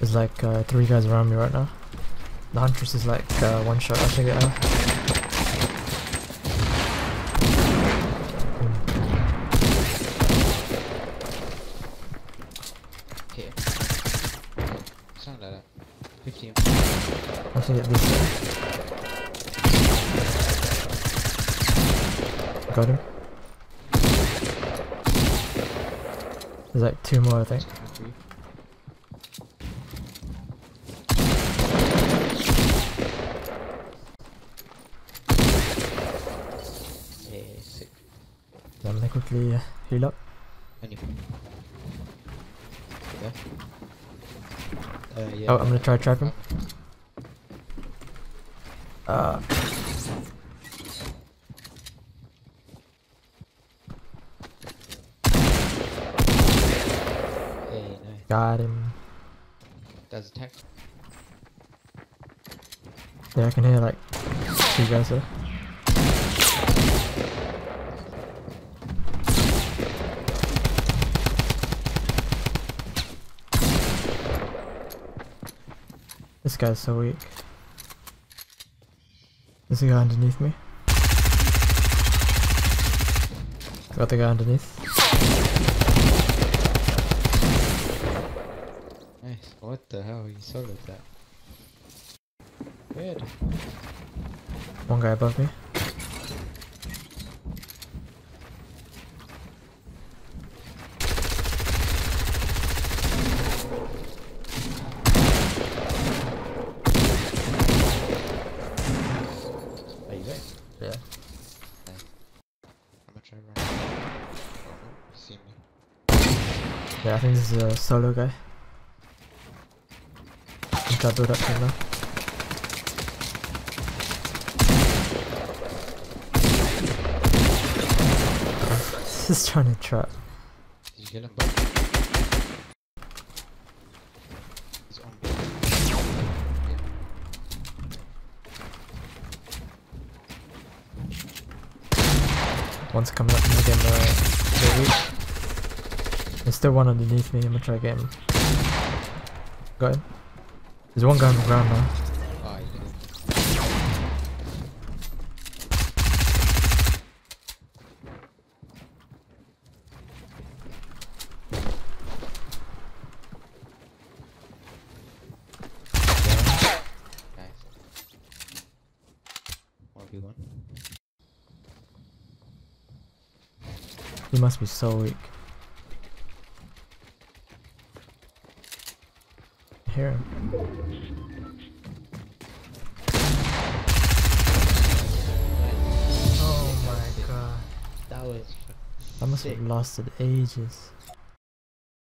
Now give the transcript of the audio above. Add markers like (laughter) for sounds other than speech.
There's like uh, three guys around me right now. The Huntress is like uh, one shot. I should get her. Here. Something like that. 15. I should get this guy. Got him. There's like two more I think. Three. Yeah, sick. I'm gonna quickly uh, heal up. On you. Yeah. Uh, yeah. Oh, I'm gonna try to trap him. Uh, Hey, nice. got him. That's attack. Yeah, I can hear like two guys there. This guy's so weak. There's a guy underneath me. Got the guy underneath. Nice. What the hell? You soloed that. Good. One guy above me. Are you guys? Yeah. I'm gonna try run. Oh, no. You Yeah, I think this is a solo guy. Trying to build up now. Just (laughs) trying to trap. He's on me. Yeah. One's coming up, gonna get him uh, the weak. There's still one underneath me, I'm gonna try to get him. Got him. There's one guy on the ground now. One v one. He must be so weak. I hear him. Oh my god. That was That must have lasted ages.